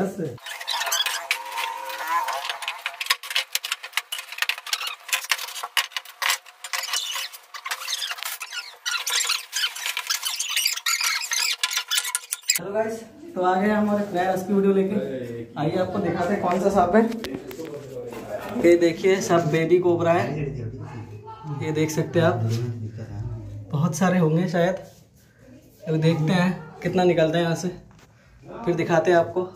दस hello guys तो आ गए हम और एक नया रेस्क्यू वीडियो लेके। आइए आपको दिखाते हैं कौन सा सांप है। ये देखिए सब बेबी कोबरा है। ये देख सकते हैं आप। बहुत सारे होंगे शायद। अभी देखते हैं कितना निकलता है यहाँ से। फिर दिखाते हैं आपको।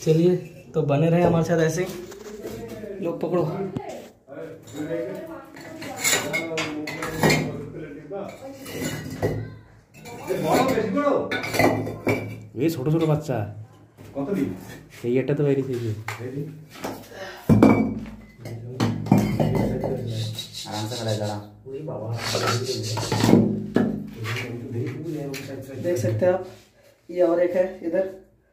चलिए तो बने रहे हमारे साथ ऐसे ही लोग पकड़ो এই ছোট ছোট বাচ্চা কতদিন এই একটা তো বেরিয়েছে এই যে। देख सकते हैं आप ये और एक है इधर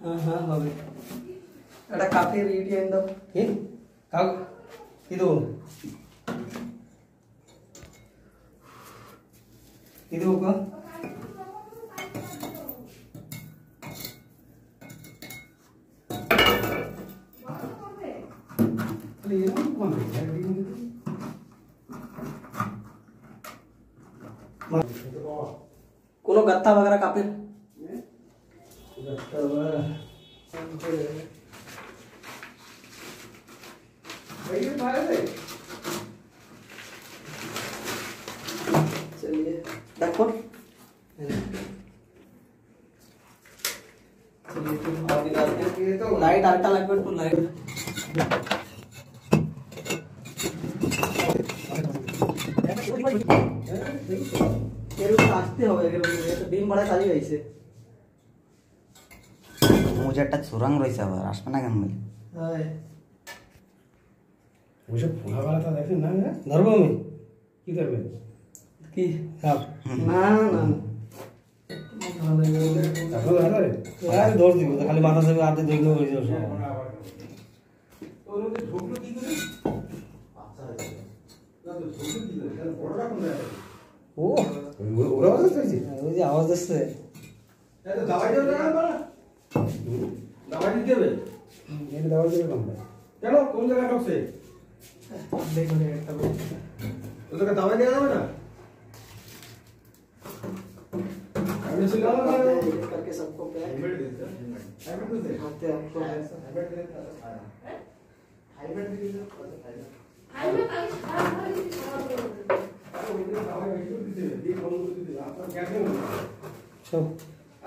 ಹಾಂ ಹಾಂ ಹೌದು ಎಡ ಕಾಫಿ ರೀಡಿ ಎಂದ ಏನು ಕಾವು ಇದು ಇದು ಹೋಗೋ कोनो गत्ता वगैरह काफ़ी गत्ता वगैरह चलिए देखो चलिए फिर और निकालते हैं लाइट आटा लगभग तो लाइट এরকম আসতে হবে এরকম ডিম ভাড়া চালিয়ে গেছে মুজে একটা সুরাং রয়েছে আবার আসবে না কেন বলি হ্যাঁ ওইসব ফোলা বালাটা দেখেন না ধরবো আমি কি করবেন কি সাপ না না আপনার ধরে আরে ধর দিব খালি মাথা থেকে হাতে দেখলে হয়ে যাবে ও ওরা আওয়াজ হচ্ছে ওই যে আওয়াজ আসছে দাওয়াই দেবে না দাওয়াই দিতে হবে এটা দাওয়াই দেবে না কেন কোন জায়গায় ঢুকছে দেখো একটা ওদেরকে দাওয়াই দেওয়া যাবে না আমি ছিলাম না करके सबको पैक खाते हैं आपको সব আরে ধার চলো করতে আপনার চলে গেছে বারাণসী চলে গেছে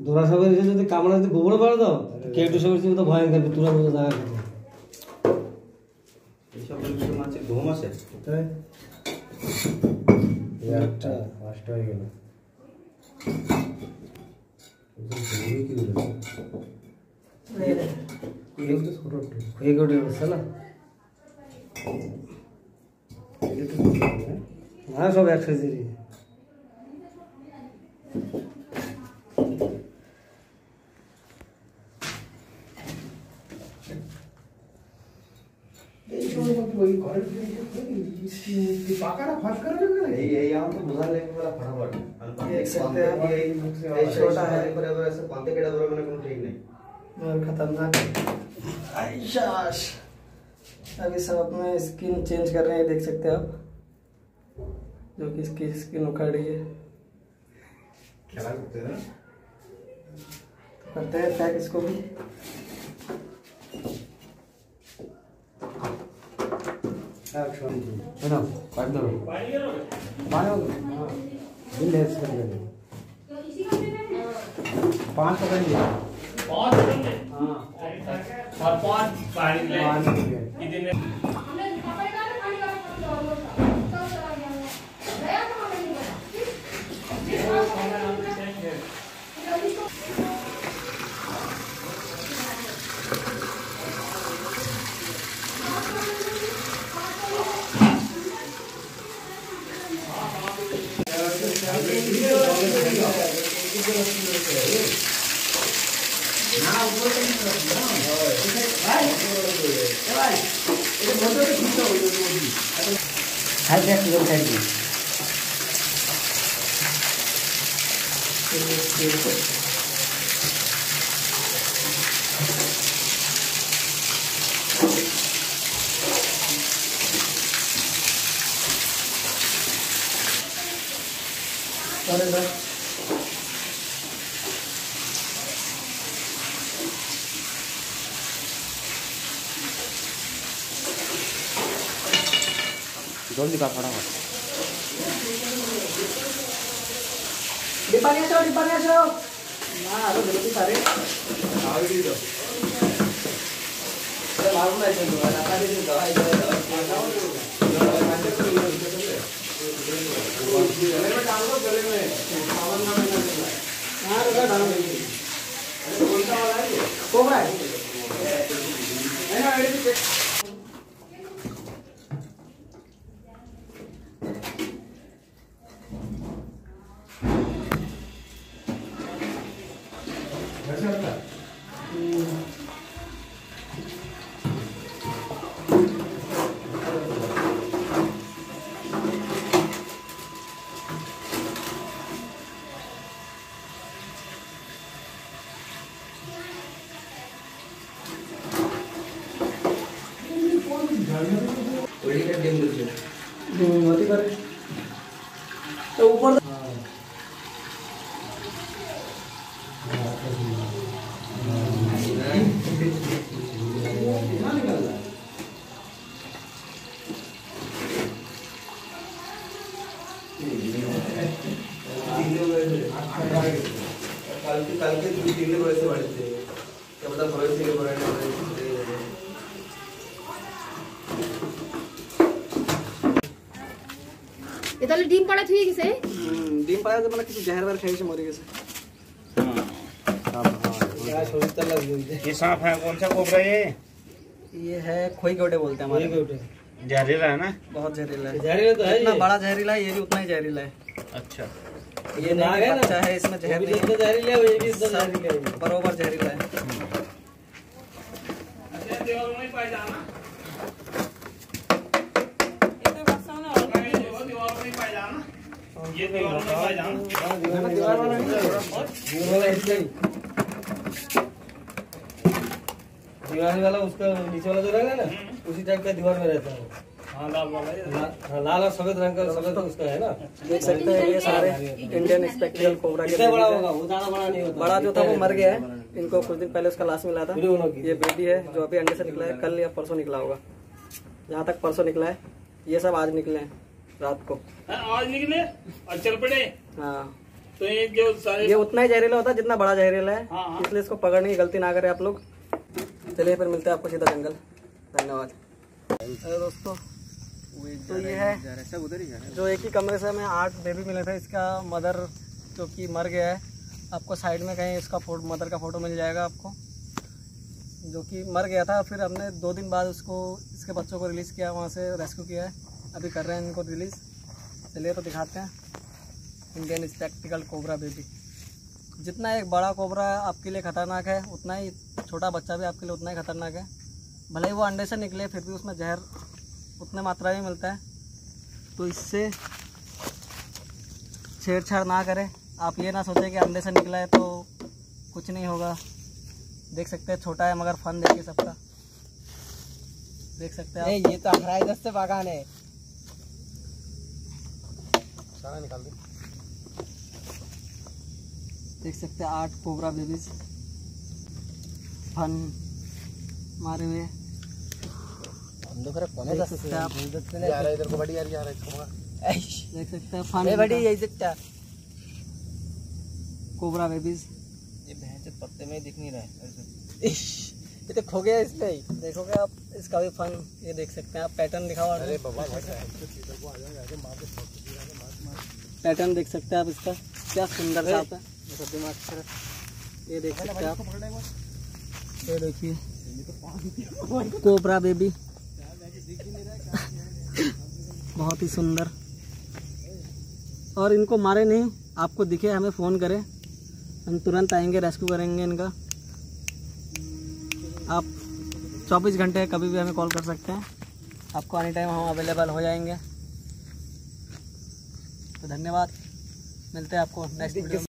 দোরা সাপের এসে যদি কামড়া যদি গোবরে পাড়ে দাও কেটু সাপের চিন্তা ভয়ঙ্কর তুলা মতো জায়গা খেতে এইসব সব একসাথে पाकड़ा फट कर लगे ये यहाँ तो गुजार लेने वाला फटाफट देख सकते हैं आप। ये छोटा है पर अगर ऐसे पंते केड़ा द्वारा मैंने कोई ठीक नहीं। और खतरनाक आयशाश अभी सब अपने स्किन चेंज कर रहे हैं देख सकते हैं आप। जो कि इसकी स्किन उखाड़ रही है। क्या करते हैं? करते हैं पैक इसको भी। ಮೇಡಮ್ ಬಂದರು ಮಾಡೋದು ಇಲ್ಲ ಹೆಸರು पाँच पकड़ लिए पाँच पकड़ लिए हाँ और पाँच पानी ले पाँच इतने हाई पैक जो साइड में अरे बस पेट्रोल दिखा फटाफट डिब्बा नहीं आसो डिब्बा नहीं आसो ना आरो गेले सारे आवी दिलो चल मारू ना चल आता दे दो आई दो गले में डाल दो गले में सावन में हाँ रखा डाल दो अरे कौन सा वाला है। ये कोबरा है ना एडिट गेम खेल रहे हम्म अति कर तो ऊपर कल के कल के तीन बड़े से बड़े थे क्या पता बड़े से बड़े তাহলে ডিম পাড়া থুয়ে গেছে ডিম পাড়া মানে কিছু জহর বার খাইছে মরে গেছে ये सांप है कौन सा कोबरा ये ये है खोई गोटे बोलते हैं हमारे जहरीला है ना बहुत जहरीला है जहरीला तो है जितना ये। बड़ा जहरीला है ये भी उतना ही जहरीला है अच्छा ये नाग नहीं है ना? बच्चा है इसमें जहर वो भी नहीं जितना है जहरीला है वो ये भी इतना सब जहरीला है बरोबर जहरीला है ये दीवार वाला दीवार वाला उसका नीचे वाला जो रहेगा ना उसी टाइप का दीवार में रहता है हाँ लाल और सफ़ेद रंग का सफ़ेद उसका है ना। देख सकते हैं ये सारे इंडियन स्पेक्टिकल कोबरा के कितना बड़ा होगा वो ज़्यादा बड़ा नहीं होता। बड़ा जो था वो मर गया है। इनको कुछ दिन पहले उसका लाश मिला था। ये बेबी है जो अभी अंडे से निकला है कल या परसों निकला होगा। जहाँ तक परसों निकला है ये सब आज निकले हैं। रात को। हाँ, आज निकले और चल पड़े। हाँ। तो ये जो सारे ये उतना ही जहरीला होता है जितना बड़ा जहरीला है। हाँ, हाँ। इसलिए इसको पकड़ने की गलती ना करें आप लोग। चलिए फिर मिलते हैं आपको सीधा जंगल। धन्यवाद। दोस्तों तो ये है जो एक ही कमरे से हमें आठ बेबी मिले थे इसका मदर जो कि मर गया है। आपको साइड में कहीं इसका फ़ोटो मदर का फ़ोटो मिल जाएगा आपको। जो कि मर गया था फिर हमने दो दिन बाद उसको इसके बच्चों को रिलीज़ किया वहाँ से रेस्क्यू किया है। अभी कर रहे हैं इनको रिलीज़ चलिए तो दिखाते हैं। इंडियन स्पेक्टिकल कोबरा बेबी जितना एक बड़ा कोबरा आपके लिए खतरनाक है, उतना ही छोटा बच्चा भी आपके लिए उतना ही खतरनाक है। भले ही वो अंडे से निकले, फिर भी उसमें जहर उतने मात्रा में मिलता है। तो इससे छेड़छाड़ ना करें। आप ये ना सोचें कि अंडे से निकला है तो कुछ नहीं होगा। देख सकते हैं, छोटा है, मगर फन देखिए सबका। देख सकते हैं ये तो अखराई दस्ते बागान है। सारा निकाल दे। देख सकते हैं आठ कोबरा बेबीज। फन मारे हुए। देख सकते आप। इधर को बड़ी यार यार देख सकते हैं फन बड़ी यही सकता कोबरा बेबीज। ये भैंस पत्ते में दिख नहीं रहा है ये तो खो गया इसमें। ही देखोगे आप इसका भी फन ये देख सकते हैं आप पैटर्न दिखाओ अरे बाबा पैटर्न देख सकते हैं आप इसका। क्या सुंदर सा है। ये देख सकते हैं आप। ये देखिए। Cobra baby. बहुत ही सुंदर। और इनको मारे नहीं। आपको दिखे हमें फ़ोन करें। हम तुरंत आएँगे रेस्क्यू करेंगे इनका। आप 24 घंटे कभी भी हमें कॉल कर सकते हैं। आपको एनी टाइम हम अवेलेबल हो जाएँगे। तो धन्यवाद। मिलते हैं आपको नेक्स्ट वीडियो